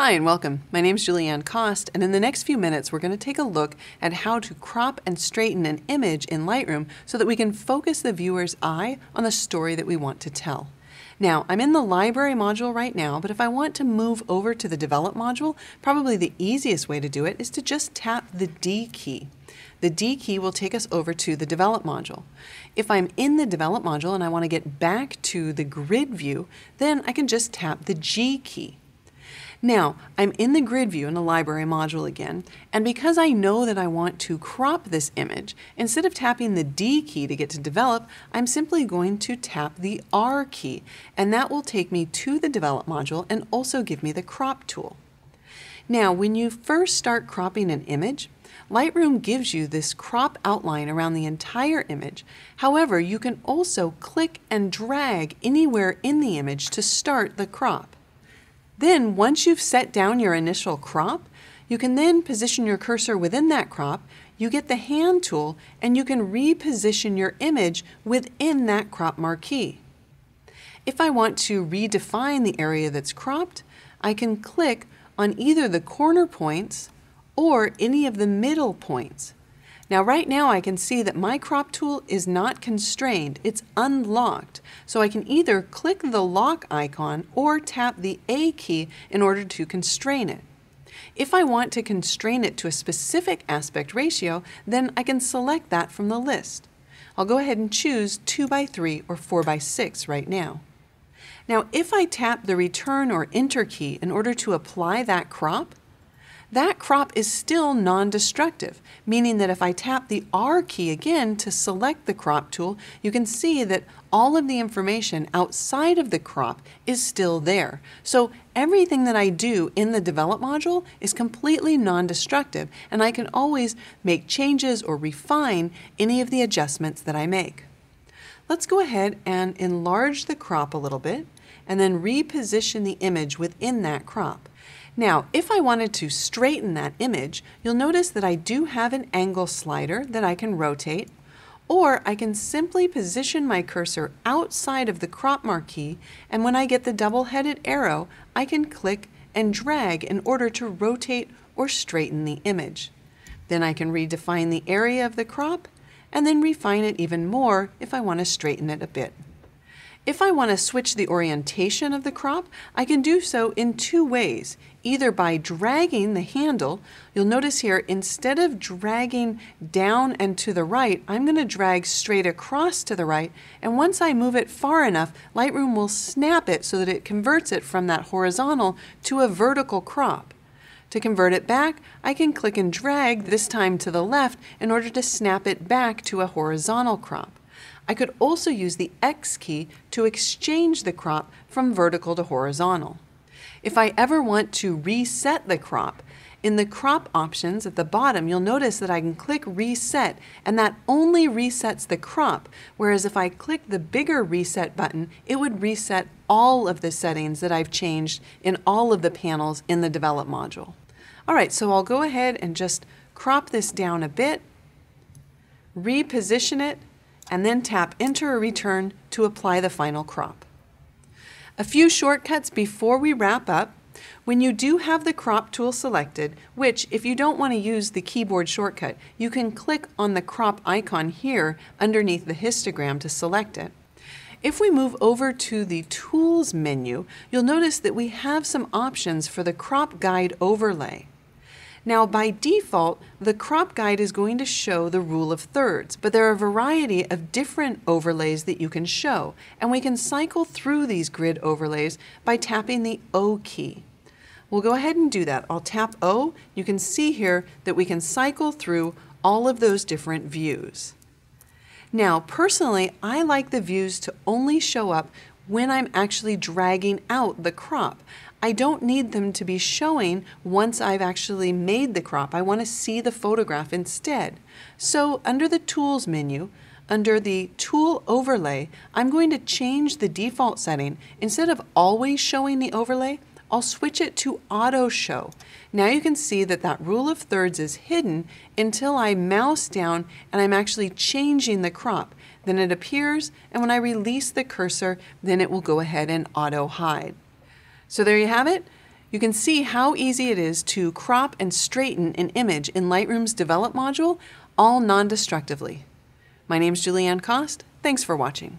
Hi and welcome. My name is Julieanne Kost, and in the next few minutes, we're going to take a look at how to crop and straighten an image in Lightroom so that we can focus the viewer's eye on the story that we want to tell. Now, I'm in the library module right now, but if I want to move over to the develop module, probably the easiest way to do it is to just tap the D key. The D key will take us over to the develop module. If I'm in the develop module and I want to get back to the grid view, then I can just tap the G key. Now, I'm in the grid view in the library module again, and because I know that I want to crop this image, instead of tapping the D key to get to develop, I'm simply going to tap the R key, and that will take me to the develop module and also give me the crop tool. Now, when you first start cropping an image, Lightroom gives you this crop outline around the entire image. However, you can also click and drag anywhere in the image to start the crop. Then, once you've set down your initial crop, you can then position your cursor within that crop, you get the hand tool, and you can reposition your image within that crop marquee. If I want to redefine the area that's cropped, I can click on either the corner points or any of the middle points. Now right now I can see that my crop tool is not constrained, it's unlocked. So I can either click the lock icon or tap the A key in order to constrain it. If I want to constrain it to a specific aspect ratio, then I can select that from the list. I'll go ahead and choose 2 by 3 or 4 by 6 right now. Now if I tap the return or enter key in order to apply that crop, that crop is still non-destructive, meaning that if I tap the R key again to select the crop tool, you can see that all of the information outside of the crop is still there. So everything that I do in the develop module is completely non-destructive, and I can always make changes or refine any of the adjustments that I make. Let's go ahead and enlarge the crop a little bit, and then reposition the image within that crop. Now, if I wanted to straighten that image, you'll notice that I do have an angle slider that I can rotate, or I can simply position my cursor outside of the crop marquee, and when I get the double-headed arrow, I can click and drag in order to rotate or straighten the image. Then I can redefine the area of the crop, and then refine it even more if I want to straighten it a bit. If I want to switch the orientation of the crop, I can do so in two ways. Either by dragging the handle, you'll notice here, instead of dragging down and to the right, I'm going to drag straight across to the right, and once I move it far enough, Lightroom will snap it so that it converts it from that horizontal to a vertical crop. To convert it back, I can click and drag, this time to the left, in order to snap it back to a horizontal crop. I could also use the X key to exchange the crop from vertical to horizontal. If I ever want to reset the crop, in the crop options at the bottom, you'll notice that I can click reset and that only resets the crop. Whereas if I click the bigger reset button, it would reset all of the settings that I've changed in all of the panels in the develop module. All right, so I'll go ahead and just crop this down a bit, reposition it, and then tap Enter or Return to apply the final crop. A few shortcuts before we wrap up. When you do have the crop tool selected, which if you don't want to use the keyboard shortcut, you can click on the crop icon here underneath the histogram to select it. If we move over to the Tools menu, you'll notice that we have some options for the crop guide overlay. Now by default, the crop guide is going to show the rule of thirds, but there are a variety of different overlays that you can show, and we can cycle through these grid overlays by tapping the O key. We'll go ahead and do that. I'll tap O. You can see here that we can cycle through all of those different views. Now, personally, I like the views to only show up when I'm actually dragging out the crop. I don't need them to be showing once I've actually made the crop. I want to see the photograph instead. So under the Tools menu, under the Tool Overlay, I'm going to change the default setting. Instead of always showing the overlay, I'll switch it to Auto Show. Now you can see that that rule of thirds is hidden until I mouse down and I'm actually changing the crop. Then it appears, and when I release the cursor, then it will go ahead and auto hide. So there you have it. you can see how easy it is to crop and straighten an image in Lightroom's Develop module, all non-destructively. My name is Julieanne Kost. Thanks for watching.